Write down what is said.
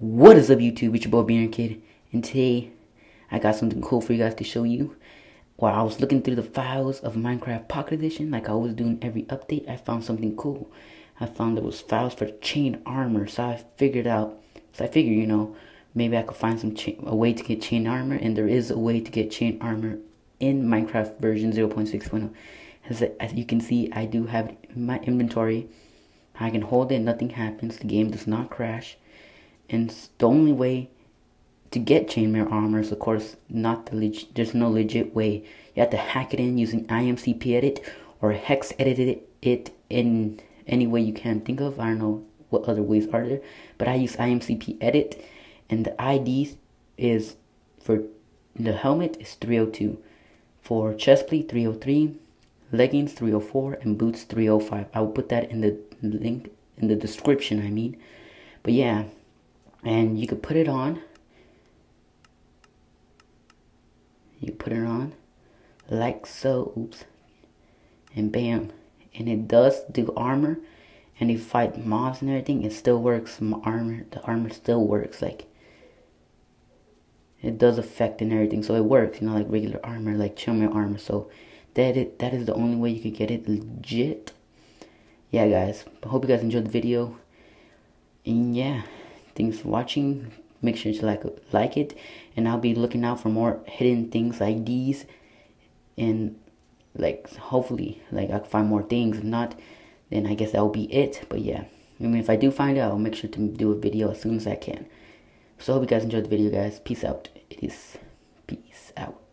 What is up YouTube, it's your boy Beaner Kid, and today I got something cool for you guys to show you. While I was looking through the files of Minecraft Pocket Edition, like I was doing every update, I found something cool. I found there was files for chain armor, so I figured out, so I figured, you know, maybe I could find some a way to get chain armor, and there is a way to get chain armor in Minecraft version 0.6.0. As, as you can see, I do have in my inventory. I can hold it, nothing happens, the game does not crash and the only way to get chainmail armor is of course not the leg- there's no legit way. You have to hack it in using imcp edit or hex edit it, it in any way you can think of. I don't know what other ways are there but i use imcp edit and the id is for the helmet is 302 for chestplate 303 leggings 304 and boots 305 i will put that in the link in the description i mean. But yeah and you could put it on. You put it on like so oops. And bam. And it does do armor. And you fight mobs and everything it still works. Armor the armor still works like it does affect and everything. So it works you know like regular armor like chainmail armor. So that it that is the only way you could get it legit. Yeah guys. I hope you guys enjoyed the video. And yeah Thanks for watching. Make sure to like like it, and I'll be looking out for more hidden things like these, and like hopefully like I can find more things. If not, then I guess that'll be it. But yeah, I mean if I do find it, I'll make sure to do a video as soon as I can. So I hope you guys enjoyed the video, guys. Peace out. It is peace out.